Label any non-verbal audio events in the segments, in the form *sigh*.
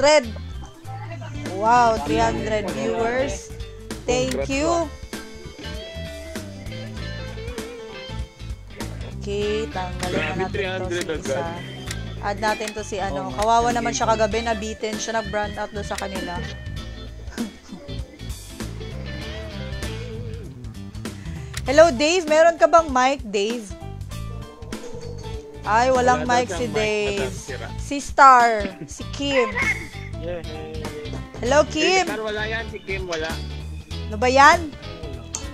300! Wow, 300 viewers. Thank you. Okay, tanggalin na natin to 300 si isa. Add natin to si ano. Kawawa naman siya kagabi, nabitin siya, nag-brand out doon sa kanila. *laughs* Hello, Dave. Meron ka bang mic, Dave? Ay, walang Wala mic si Dave. Si Star. Si Kim. Yeah. Hello, Kim. Sir, wala yan. Si Kim, wala. Ano ba yan?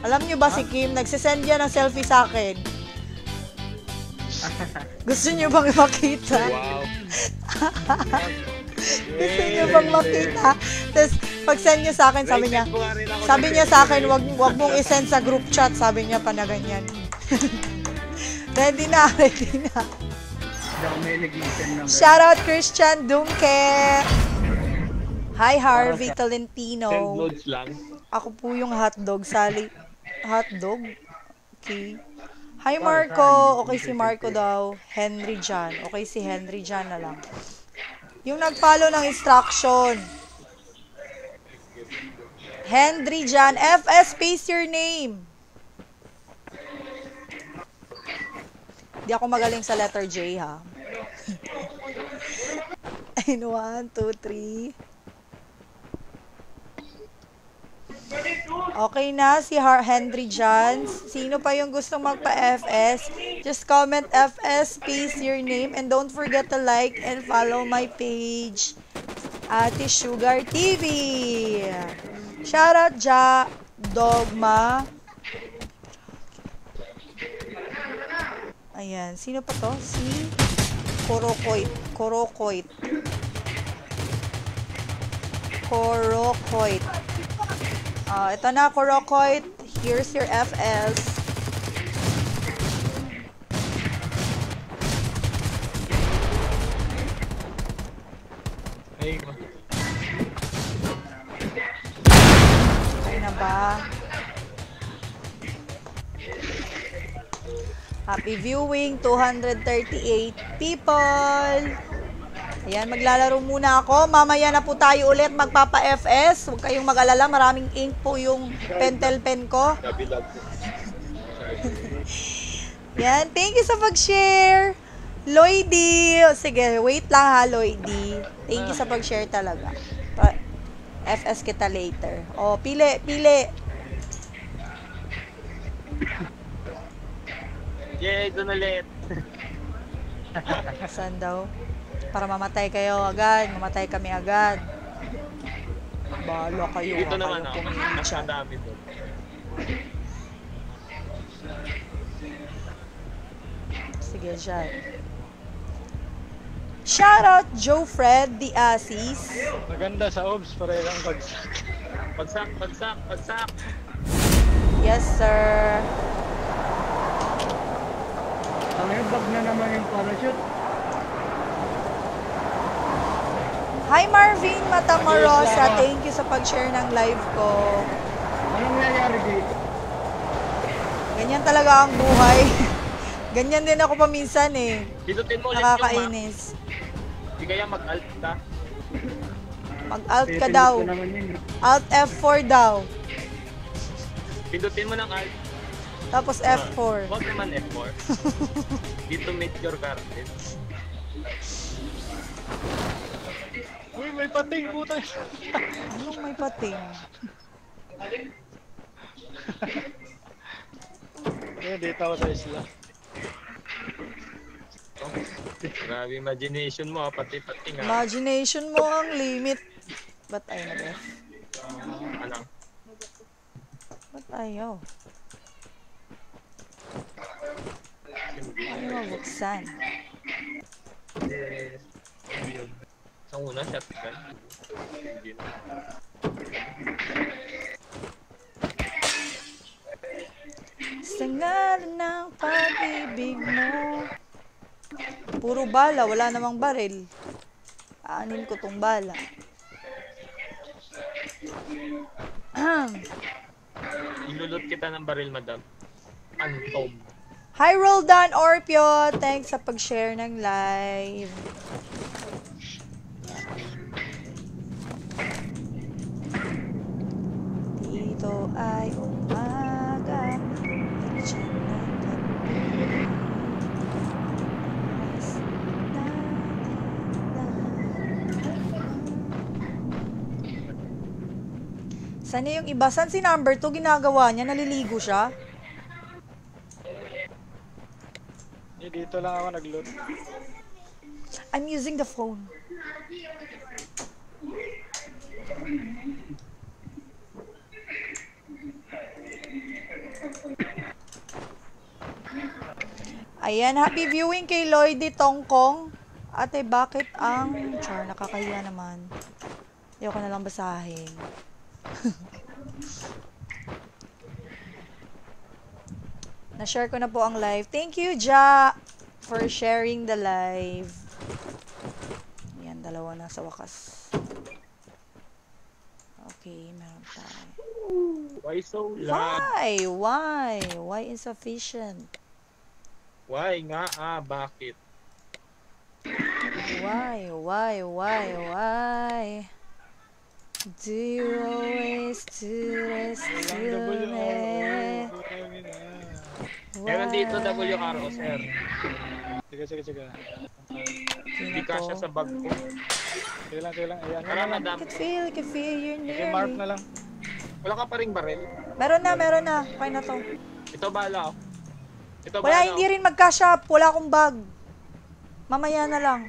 Alam nyo ba si Kim, nagsisend yan ng selfie sa akin. *laughs* Gusto nyo bang makita? Wow. *laughs* Gusto nyo bang makita? Tapos, pag send nyo sa akin, sabi niya, sabi niya sa akin, wag, wag mong isend sa group chat. Sabi niya pa na ganyan. *laughs* ready na, *laughs* ready na. Shout out Christian Dunke. Hi Harvey lang. Ako po yung hotdog. Sally. Hotdog? Okay. Hi Marco. Okay si Marco daw. Henry John. Okay si Henry John na lang. Yung nag-follow ng instruction. Henry John. FS, space your name. Di ako magaling sa letter J, ha? *laughs* Ayun, one, two, three. Okay na, si Henry Johns. Sino pa yung gustong magpa-FS? Just comment FS, space your name, and don't forget to like and follow my page, Ate Sugar TV. Shoutout Ja Dogma. Ayan, sino pa to? Si Korokoit. Korokoit. Korokoit. Ah, ito na, Korokoit. Here's your FS. Happy viewing, 238 people. Ayan, maglalaro muna ako. Mamaya na po tayo ulit magpapa-FS. Huwag kayong mag-alala, maraming ink po yung pentel pen ko. *laughs* Yan, thank you sa pag-share. Lloydie. O, Sige, wait lang ha, Lloydie. Thank you sa pag-share talaga. FS kita later. O, pili, pili. Yay, doon ulit. Saan daw? Para mamatay kayo agad. Mamatay kami agad. Bahala kayo. Dito ha, naman ako. pumili Mas madami doon. Sige, dyan. Shoutout Joe Fred the Assis. maganda sa OBS, pare lang bagsak. Pagsak, pagsak, pagsak. Yes, sir. Bag na naman yung parachute. Hi Marvin Matamorosa. Thank you sa pag-share ng live ko. Anong nangyayari dito? Ganyan talaga ang buhay. *laughs* Ganyan din ako paminsan eh. Pindutin mo ulit. Nakakainis. Di kaya mag-alt ka. Mag-alt ka daw. Alt F4 daw. Pindutin mo ng alt. Tapos F4. Huwag naman F4. *laughs* Dito make your carpet. Uy, may pating puta. Anong may pating? Kaya dito ako sa isla. Grabe imagination mo, ah, pati-pati nga. Imagination mo ang limit. Ba't ayaw na ba? Ano? Ba't ayaw? Ano mabuksan? Sa una, shotgun. Hindi na. Sa ngalan ng pag-ibig mo. Puro bala, wala namang baril. Aanin ko tong bala. Ilulot kita ng baril, madam. Antom. Hi, Roldan Orpio! Thanks sa pag-share ng live. Dito ay umaga. Diyan na. Sana yung iba? Saan si number 2 ginagawa niya? Naliligo siya? Eh, dito lang ako nag-load. I'm using the phone. Ayan, happy viewing kay Lloydie Tongkong. Ate, bakit ang... Char, nakakahiya naman. Ayoko na lang basahin. Na-share ko na po ang live. Thank you, Ja, for sharing the live. Yan, dalawa na sa wakas. Okay, meron tayo. Why so loud? Why? Why? Why insufficient? Why nga ah, bakit? Why? Why? Why? Why? Do you always do this to me? Kaya nandito WRO, sir. Sige, sige, sige. Hindi kasya sa bag ko. Sige lang, sige lang. Ayan, Tara, madam. I can feel, I can feel you're Sige, mark na lang. Wala ka pa ring baril? Meron na, meron na. Okay na to. Ito bala oh. Ito Wala, bala hindi oh. rin magka-shop. Wala akong bag. Mamaya na lang.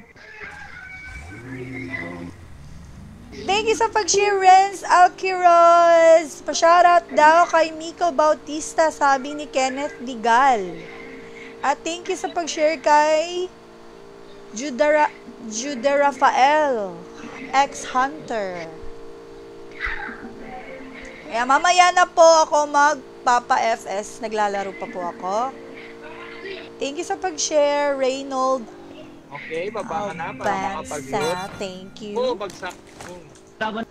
Thank you sa pag-share, Renz Alquiroz. Pa-shoutout daw kay Miko Bautista, sabi ni Kenneth Digal. At thank you sa pag-share kay Juda, Juda Rafael, ex-hunter. Kaya mamaya na po ako magpapa-FS. Naglalaro pa po ako. Thank you sa pag-share, Reynold Okay, baba ka na para makapag-load. Bansa. Thank you. Oo, bagsak. Hmm. Laban.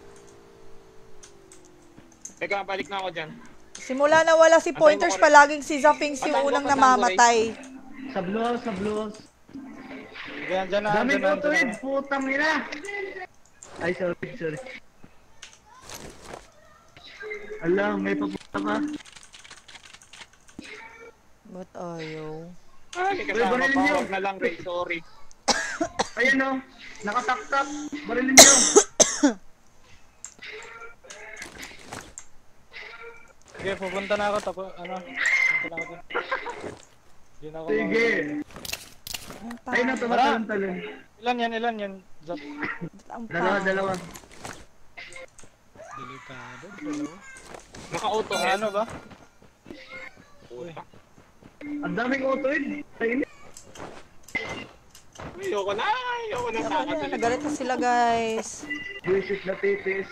Teka, balik na ako dyan. Simula na wala si Pointers, mo rin. palaging si Zafings yung mo, unang mo, namamatay. Sa blue house, sa blue house. Sige, andyan na, Dami ko to na. putang ina. Ay, sorry, sorry. Alam, may papunta ka. Ba't ayaw? May kasama pa. niyo. Huwag na lang, Ray. Sorry. Ayan o, nakataktak. Barilin niyo. Sige, pupunta na ako. Tapo, ano, pupunta na ako dun. Hindi na ako. Sige. Ayun na, tumatalon talon. Ilan yan, ilan yan? Zap. Dalawa, dalawa. Delikado, dalawa. Naka-auto Ah, head. Ano ba? Puta. Ang daming auto eh. Ayun. Ayoko na. Ayoko na sa Ako na, nagalit na sila guys. Visit na titis.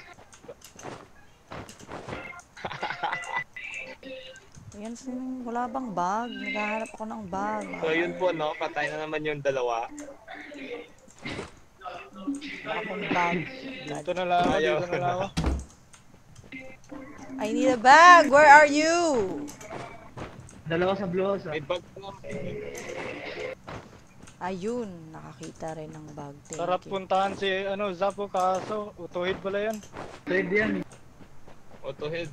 Ayan, sin- wala bang bag? Naghahanap ako ng bag. So yun po, no? Patay na naman yung dalawa. Wala akong bag. Dito na lang ako, Ayaw. dito na lang ako. I need a bag. Where are you? Dalawa sa blue house ah. May bag na. Ayun, nakakita rin ng bag. Thank Sarap you. puntahan si, ano, Zapo, kaso, utuhid pala yan. Pwede yan. Auto head.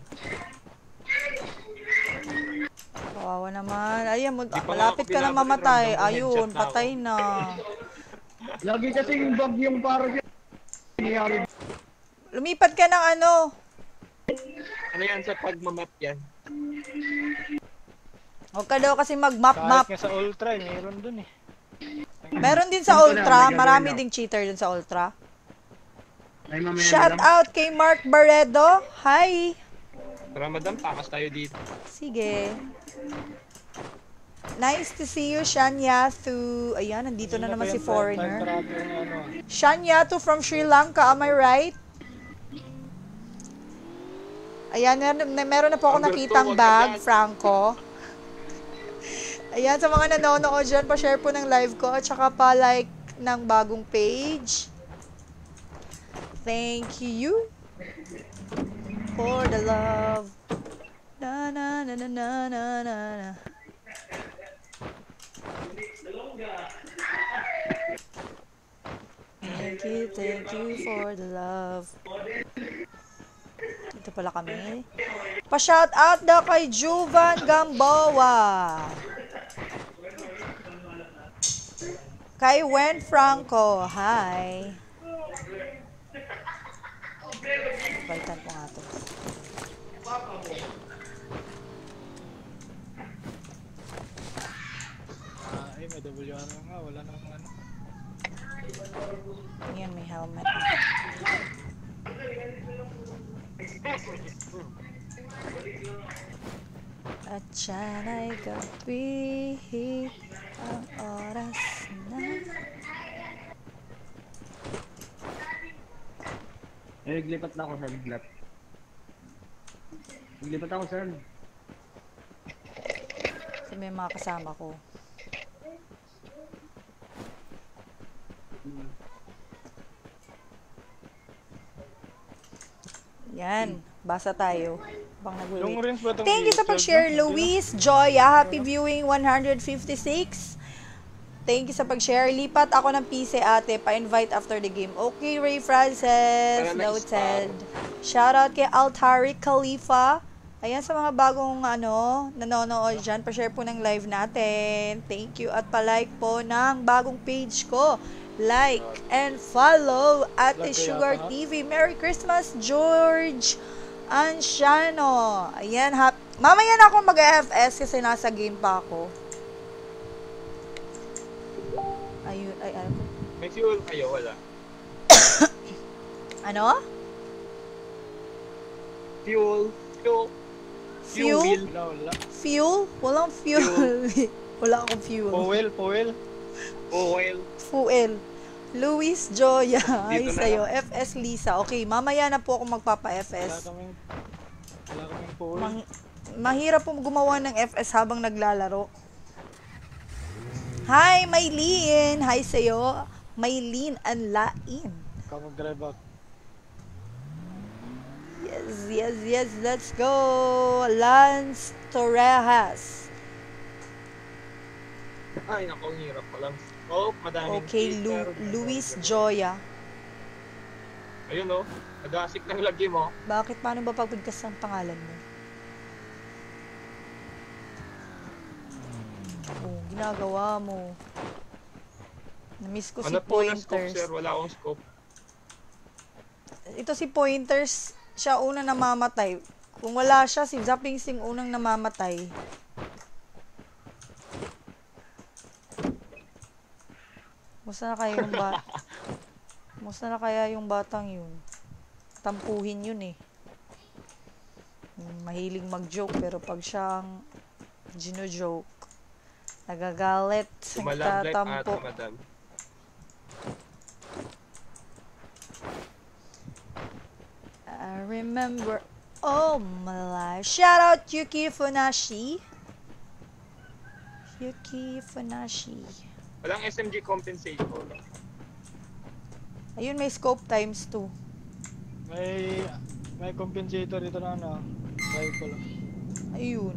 Kawawa naman. Ayan, mag- pa malapit ka na mamatay. Ayun, patay na. Lagi kasing bag yung para. Nangyari. Lumipat ka ng ano. Ano yan sa pagmamap yan? Huwag ka daw kasi mag-map-map. Kahit nga sa Ultra, eh, meron dun eh. Meron din sa Ultra. Marami ding cheater dun sa Ultra. Shout out kay Mark Barredo. Hi! Tara, madam, takas tayo dito. Sige. Nice to see you, Shanyathu. Ayan, nandito na naman si foreigner. ano, ah. Shanyathu from Sri Lanka, am I right? Ayan, meron, meron na po ako nakitang ka bag. Franco. Ayan, sa mga nanonood dyan, pa-share po ng live ko at saka pa-like ng bagong page. Thank you for the love. Na na na na na na na na. Thank you, thank you for the love. Dito pala kami. Pa-shout out daw kay Juvan Gamboa. Kay Wen Franco. Hi. Balitan ko nga to. Ah, ay, may WR na nga. Wala namang ano. Ayan, may helmet. At siyan ay gabi, ang oras na. Eh, naglipat na ako sa lap. Naglipat ako sir. Kasi may mga kasama ko. Yan, basa tayo. Bang Long nag range ba itong Thank you sa pag-share? Luis. Joya, happy viewing 156. Thank you sa pag-share. Lipat ako ng PC ate, pa-invite after the game. Okay, Ray Francis. Noted. Shoutout kay Altari Khalifa. Ayan sa mga bagong ano, nanonood dyan, pa-share po ng live natin. Thank you at pa-like po ng bagong page ko. Like and follow at Sugar? TV. Merry Christmas, George Ansiano. Ayan, hap mamaya na ako mag-FS kasi nasa game pa ako. Ayun, ay, ano? May fuel kayo, wala. *coughs* Ano? Fuel. Fuel. Fuel? Wala, wala. Fuel? Walang fuel. *laughs* Wala akong fuel. Powell, Powell. Oil. Fuel. *laughs* Luis Joya. Ay, sa'yo. FS Lisa. Okay, mamaya na po ako Wala magpapa-FS. kaming... Wala kaming. Mang, mahirap po gumawa ng FS habang naglalaro. Hi, Maylin! Hi sa'yo. Maylin and Lain. Ikaw mag-drive back. Yes, yes, yes. Let's go. Lance Torrejas. Ay, naku, hirap ko lang. Oh, madaming Okay. Lu- Luis Joya. Ayun oh. Nag-asik ng lagi mo. Bakit? Paano ba pagbigkas ang pangalan mo? Oh, ginagawa mo. Namiss ko si Ano po na scope, Pointers. sir? Wala akong scope. Ito si Pointers, siya una namamatay. Kung wala siya, si Zapping Sing unang namamatay. Musta na kaya yung ba Musta na kaya yung batang yun? Tampuhin yun eh. Mahilig mag-joke pero pag siyang gino-joke, nagagalit, Malab life ata, nagtatampo. I remember all my life. Shout out Yuki Funashi. Yuki Funashi. Walang SMG compensation. Ayun, may scope times 2. May... May compensator dito na ano. Rifle. Ayun.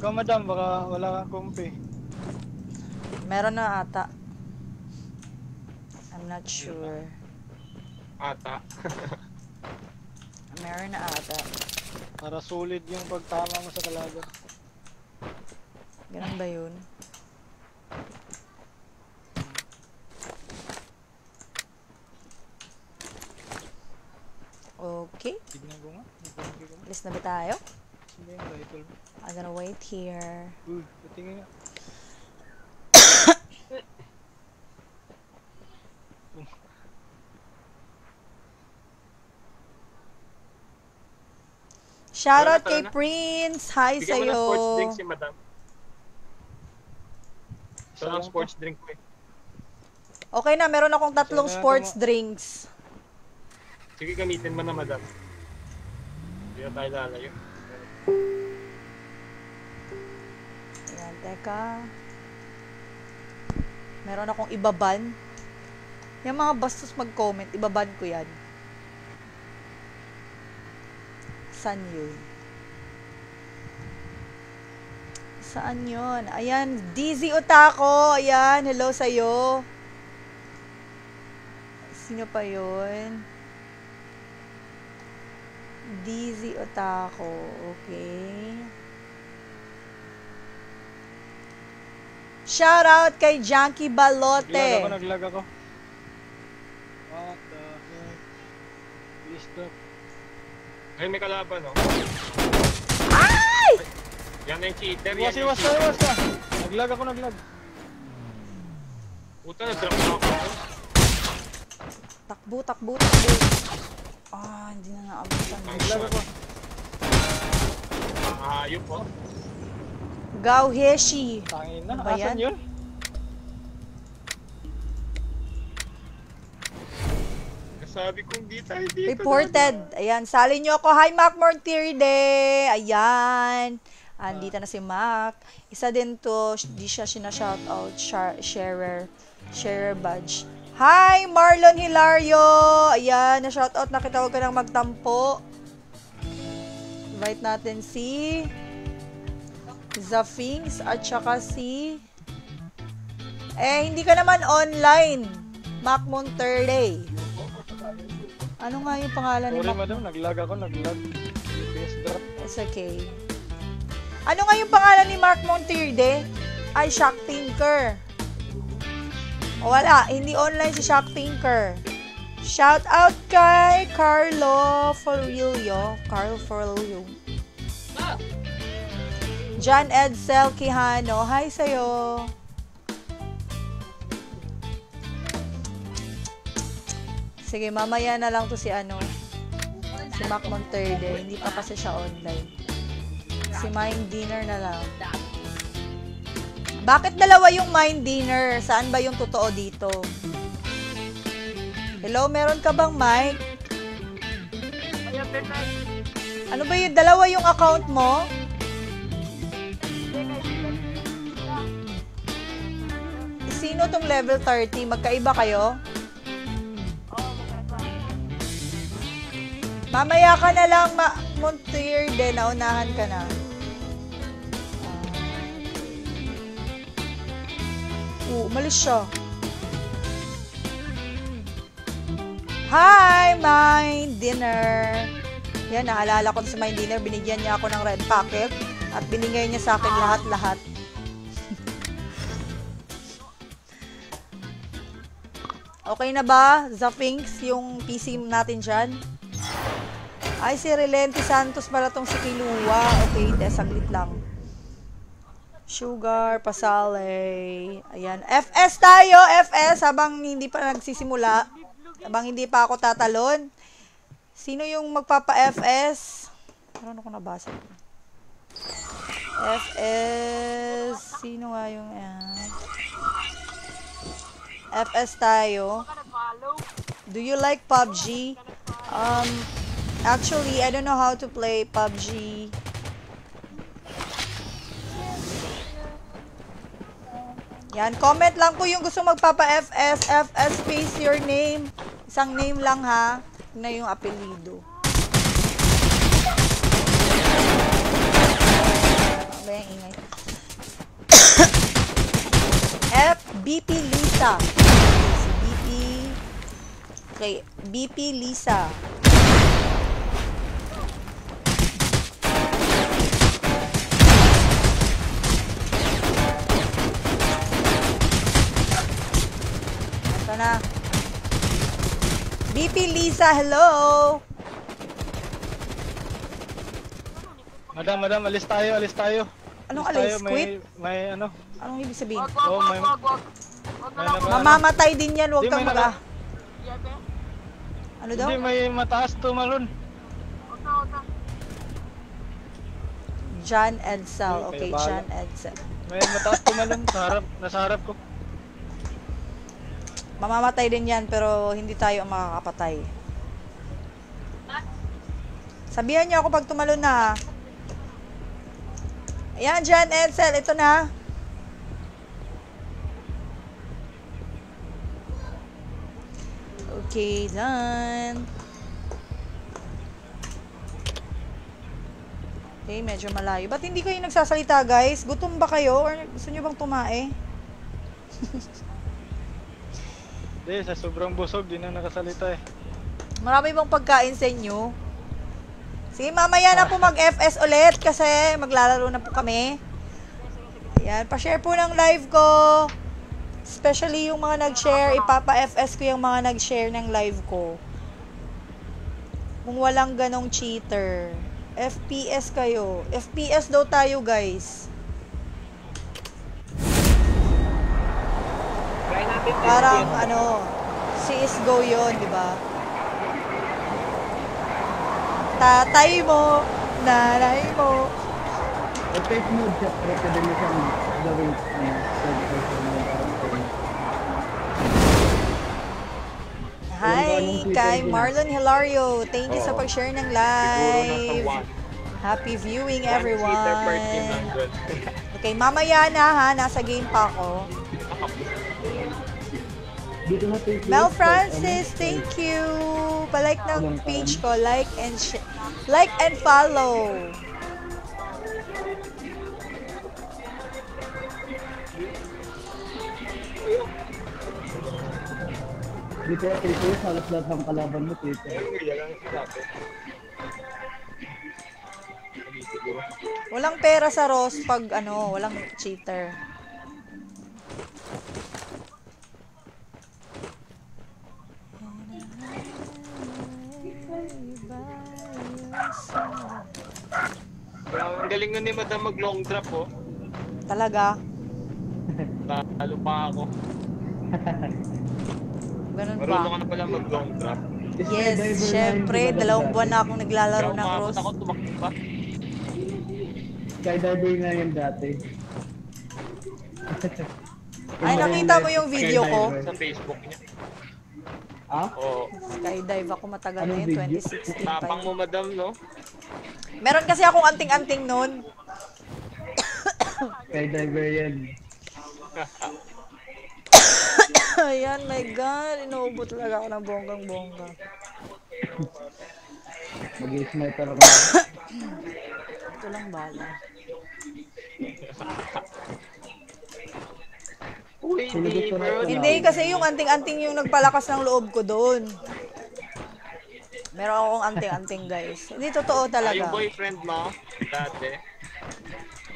Ikaw madam, baka wala kang kompi. Meron na ata. I'm not sure. Ata. *laughs* Meron na ata. Para solid yung pagtama mo sa kalaban. Ganun ba yun? Okay. Tignan ko nga. Alis na ba tayo? Yung rifle mo? I'm gonna wait here. Uy, patingin nga. Shoutout kay. Prince. Hi Bigyan mo ng sa'yo. sports drink si madam. Ito sports drink ko eh. Okay na, meron akong tatlong Sana sports tuma- drinks. Sige, gamitin mo na madam. Hindi na tayo lalayo. Ayan, teka. Meron akong ibaban. Yung mga bastos mag-comment, ibaban ko yan. Saan yun? Saan yun? Ayan, Dizzy Otako. Ayan, hello sa'yo. Sino pa yun? Dizzy Otako. Okay. Shout out kay Janky Naglag ako, Balote. naglag ako. What the heck? Is that? Ay, may kalaban, oh. Yan na yung cheater. Iwas, Yan iwas ka, cheater. iwas ka. Naglag ako, naglag. Puta, na-drop na ako. Takbo, takbo, takbo. Ah, hindi na naabutan. Naglag ako. Ah, ayun po. Gao Heshi. Tangin na, Ano ba asan yun? Sabi kong di tayo dito. Reported. Ayan, sali nyo ako. Hi, Mac Mortirde. Ayan. Andito na si Mac. Isa din to, di siya sinashoutout. Shar- sharer. Sharer badge. Hi, Marlon Hilario. Ayan, na-shoutout na kita. Huwag ka nang magtampo. Invite natin si Zafings at saka si eh, hindi ka naman online. Mac Monterrey. Ano nga yung pangalan ni Sorry Mac? madam, naglag ako, naglag. It's okay. Ano nga yung pangalan ni Mark Montirde? Ay, Shock Tinker. O wala, hindi online si Shock Tinker. Shout out kay Carlo Forillo. Carl Forillo. John Edsel Quijano. Hi sa'yo. Sige, mamaya na lang to si ano. Si Mac Monterde. Hindi pa kasi siya online. Si Mind Dinner na lang. Bakit dalawa yung Mind Dinner? Saan ba yung totoo dito? Hello, meron ka bang mic? Ano ba yung dalawa yung account mo? Sino tong level 30? Magkaiba kayo? Mamaya ka na lang, ma Montier de, naunahan ka na. Umalis siya. Hi, my dinner. Yan, naalala ko sa my dinner, binigyan niya ako ng red packet at binigay niya sa akin lahat-lahat. okay na ba, Zafinks, yung PC natin dyan? Ay, si Relente Santos pala si Kilua. Okay, te, saglit lang. Sugar, pasale. Ayan. FS tayo, FS, habang hindi pa nagsisimula. Habang hindi pa ako tatalon. Sino yung magpapa-FS? Meron ako nabasa. FS. Sino nga yung... Uh, FS tayo. Do you like PUBG? Um, Actually, I don't know how to play PUBG. Yan, comment lang po yung gusto magpapa-FS. FS space your name. Isang name lang ha. Na yung apelido. Ano yung ingay? *coughs* F, BP Lisa. Si BP. Okay, BP Lisa. Ito na. BP Lisa, hello! Madam, madam, alis tayo, alis tayo. Anong tayo, alis? may, Quit? May ano, Anong ibig sabihin? oh, may, may naman, Mamamatay din yan, huwag kang mag Ano daw? Hindi, may mataas tumalon. John Edsel. Okay, bahala. John Edsel. May mataas tumalon sa harap, nasa harap ko. Mamamatay din yan, pero hindi tayo ang makakapatay. Sabihan niyo ako pag tumalon na? Ayan, John Edsel, ito na. Okay, done. Okay, medyo malayo. Ba't hindi kayo nagsasalita, guys? Gutom ba kayo? Or gusto nyo bang tumae? *laughs* Hindi, sa sobrang busog, di na nakasalita eh. Marami bang pagkain sa inyo? Sige, mamaya na po mag-FS ulit kasi maglalaro na po kami. Ayan, pa-share po ng live ko. Especially yung mga nag-share, ipapa-FS ko yung mga nag-share ng live ko. Kung walang ganong cheater. FPS kayo. FPS daw tayo, guys. Parang ano, CSGO yun, di ba? Tatay mo, nanay mo. Siya, pero pwede mo siyang gawing, ano, mo. Hi kay Marlon Hilario. Thank you sa pag-share ng live. Happy viewing, everyone. Okay, mamaya na ha. Nasa game pa ako. Dito. Mel Francis, thank you. Palike ng page ko. Like and sh- like and follow. Dito na Facebook, halos lahat ng kalaban mo, sinabi. Walang pera sa Ross pag ano, walang cheater. Ang galing nun ni Madam mag long drop oh. Talaga? Talo pa ako. Ganun Marunong ba? ka na pala mag long drop. Yes, na syempre. Dalawang buwan na akong naglalaro ng cross. ako, tumakbo pa. Skydiver nga yun dati. Ay, nakita mo yung video ko? Sa Facebook niya. Ah? Oo. Skydive ako matagal na yun, video? 2016 pa Tapang mo, Madam, no? Meron kasi akong anting-anting nun. *coughs* Skydiver yan. *coughs* Ayan, my God. Inuubot talaga ako ng bonggang-bongga. Mag-sniper ka. *coughs* Ito lang bala. Uy, bro. Hindi, kasi yung anting-anting yung nagpalakas ng loob ko doon. Meron akong anting-anting, guys. Hindi totoo Ah, yung talaga. boyfriend mo, dati.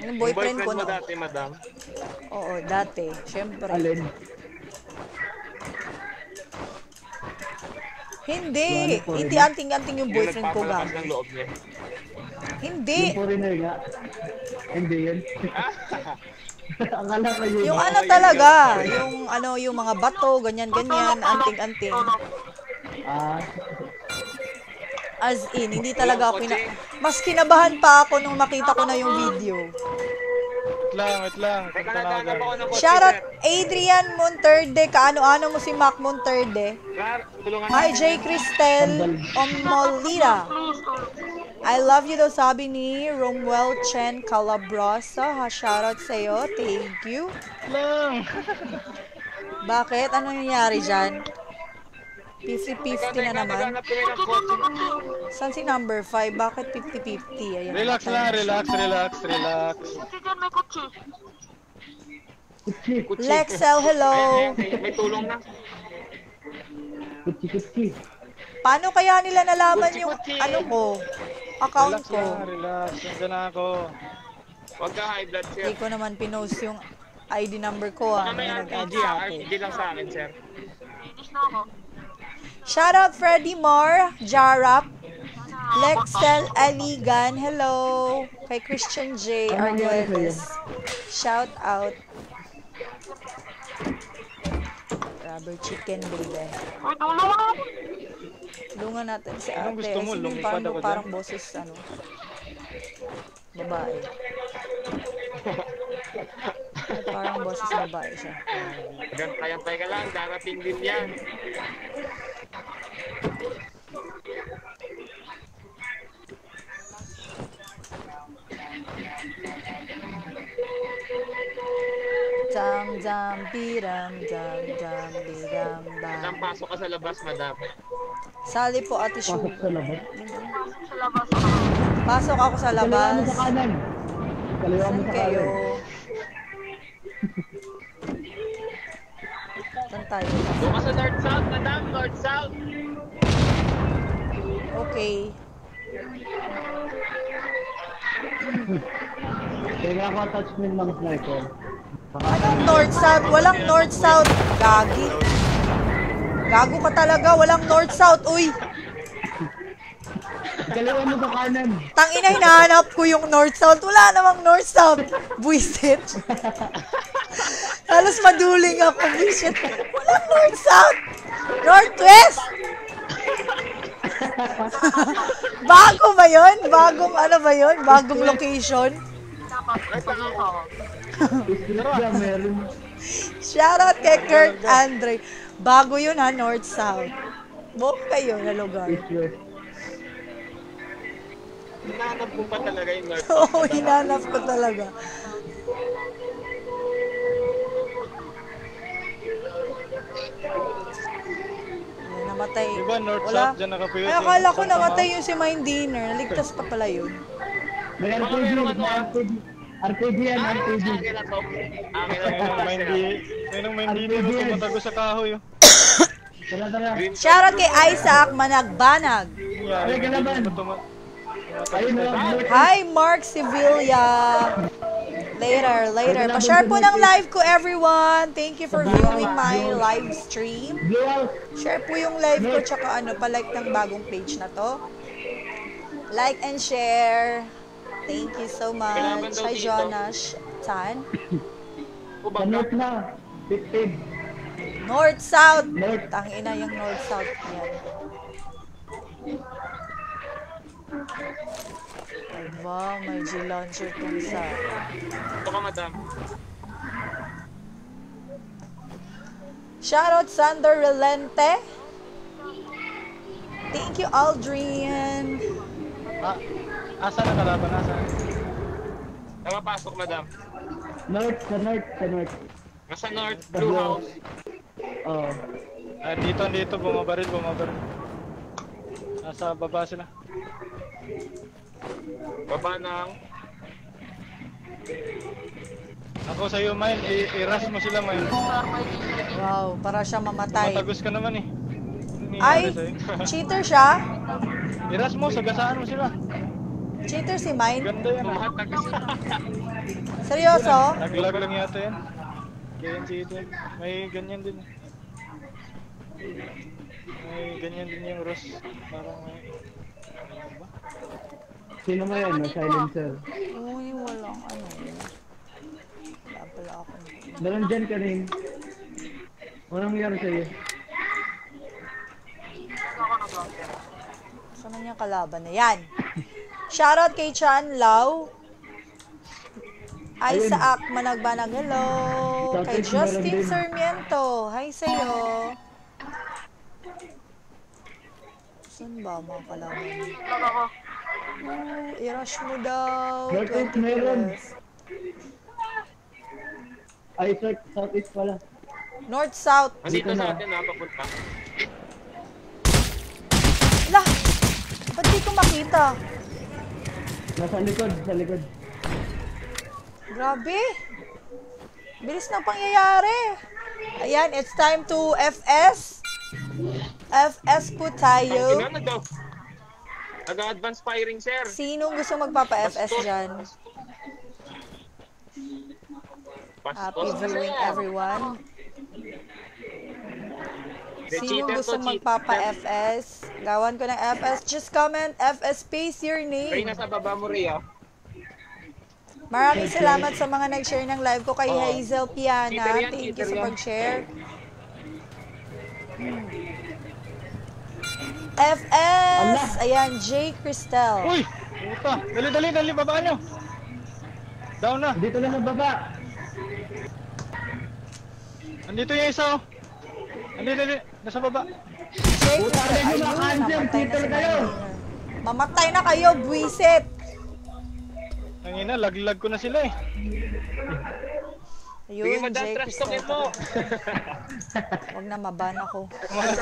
Yung Yung boyfriend ko mo no. dati, Madam. Oo, dati. Siyempre. Alin? Hindi. Ko rin. Hindi anting-anting yung Yung boyfriend ko, nagpapalakas gag. ng loob niya. Hindi. Yung foreigner nga. Hindi yun. *laughs* Akala ko yun. Yung ano talaga, yung ano, yung mga bato, ganyan-ganyan, anting-anting. Ah, As in, hindi talaga ako kina... Mas kinabahan pa ako nung makita ko na yung video. Wait lang, wait lang. Shoutout. Adrian Monterde, kaano-ano mo si Mac Monterde. Hi. J. Cristel Omolira. I love you daw sabi ni Romuel Chen Calabrosa. Ha, shoutout sa'yo. Thank you. Lang. Bakit? Ano nangyari dyan? Teka, 50-50 teka, na naman. Saan si number 5? Bakit 50-50? Ayan. Relax lang, relax, relax, relax. kutsi. Kutsi. Lexel, hello. May tulong na. Kutsi, kutsi. Paano kaya nila nalaman yung Kutsi-kutsi. ano ko? Account Relax ko. lang, relax. Nandiyan na ako. Huwag ka high blood, sir. Hindi ko naman pinost yung ID number ko ah. Baka may RPG, sa ah. RPG lang sa akin, sir. Shoutout Freddy Moore, Jarap, Lexel Aligan, hello. Kay Christian J. Ano Arguelles. Shout out. Rubber chicken, baby. Tulungan natin si ate. Anong gusto mo? Sino yung Lumipad parang, ako dyan? parang boses, ano? Babae. Ay, parang boses babae siya. Gantay-antay ka lang, darating din yan. Jam, biram, jam, jam, biram, Madam, bam. pasok ka sa labas, madam. Sali po, Ate Pasok Sugar. sa labas. Pasok ako sa Kaliwa mo labas. sa kanan. Kaliwa mo sa kayo? kanan. *laughs* Saan tayo? Doon ka sa north-south, madam, north-south. Okay. Kaya ako attachment ng sniper. Anong north-south? Walang north-south. Gagi. Gago ka talaga. Walang north-south. Uy, Kaliwa mo sa kanan. tangina hinahanap ko yung north-south. Wala namang north-south. Buisit. Halos maduling ako. Buisit. Walang north-south. Northwest. Bago ba yun? Bagong ano ba yun? Bagong location? Meron. Shoutout kay Kurt Andre. Bago yun ha, north-south. Buong kayo na lugar. Hinahanap ko pa talaga yung North. *laughs* Oo, hinanap ko talaga. Ay, namatay. Diba, north, Wala. south, dyan nakapuyot Ay, akala ko namatay yung si Mind Dinner. Naligtas pa pala yun. Meron ano, ah. RPG. Yan, RPG. Akin na to. Akin na May to. hindi, may nang may hindi nito tumatago sa kahoy. Oh. Tara, tara. Green Shoutout kay Isaac Managbanag. Ay, oh. Hi, Mark Sevilla. Later, later. Pa-share po ng live ko, everyone. Thank you for viewing my live stream. Share po yung live ko, tsaka ano, pa-like ng bagong page na to. Like and share. Thank you so much. Hi. Jonas. Saan? *coughs* North na. 15. North, South. North. Tangina yung North, South. Yan. Aba, may G-launcher kung sa... Ito ka, madam. Shoutout Sander Relente. Thank you, Aldrian. Ah, asa na kalaban? Asa? Nakapasok, madam. North, sa north, sa north. Nasa North, Blue House. Oh. Ah, dito, dito, bumabaril, bumabaril. Nasa baba sila. Baba ng... Ako sa'yo, i- i-rush mo sila, Mine. Wow, para siya mamatay. Matagos ka naman eh. Ano Ay, cheater siya? I-rush mo, sagasaan mo sila. Cheater si Mine? Ganda yan ah. *laughs* Seryoso? Naglag lang yata yan. Kaya yan si Ethan. May ganyan din. May ganyan din yung Ross. Parang may... Ano? Sino mo yan, no? Silencer. Uy, walang ano. Wala pala ako. Meron dyan ka rin. Anong nangyari sa'yo? Saan na niyang kalaban na yan? Shoutout kay Chan Lau. Isaac Managbanag, hello. Kay Justin. Sarmiento, hi sa'yo. Saan ba mga kalaban? Oh, i-rush mo daw. Northeast 20 meron. Ay, south, southeast pala. North, South. Andito Dito sa na. atin, ha, papunta. Lah! Ba't di ko makita? Nasa likod, sa likod. Grabe. Bilis ng pangyayari. Ayan, it's time to FS. FS po tayo. Nag-advance firing, sir. Sinong gusto magpapa-FS dyan? Happy viewing everyone. The Sinong gusto magpapa-FS? Gawan ko ng FS. Just comment FS space your Ray, name. nasa baba mo, Ray, ah. Maraming salamat sa mga nag-share ng live ko kay Oo. Hazel Piana. Yan, Thank you sa pag-share. FS! Ayan, J. Cristel. Uy! Puta! Dali, dali, dali, baba nyo! Down na! Dito na sa baba. Andito yung isa oh! Andito, dali, nasa baba. J. Puta, Cristel. rin yung Ayun, mga cancel, namatay na cheater si kayo. Mamatay na kayo, buwisit! Nangina, laglag ko na sila eh. Sige, Ayun, madam, J. trash talkin mo. Huwag na maban ako. Mga.